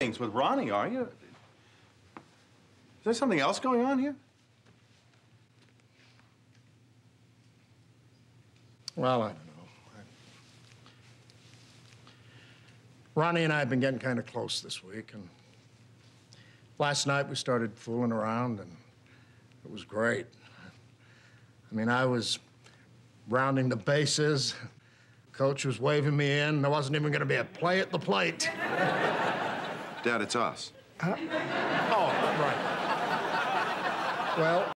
things with Ronnie, are you? Is there something else going on here? Well, I don't know. Ronnie and I have been getting kind of close this week, and last night we started fooling around, and it was great. I mean, I was rounding the bases. Coach was waving me in. There wasn't even going to be a play at the plate. Dad, it's us. Huh? Oh, right. Well,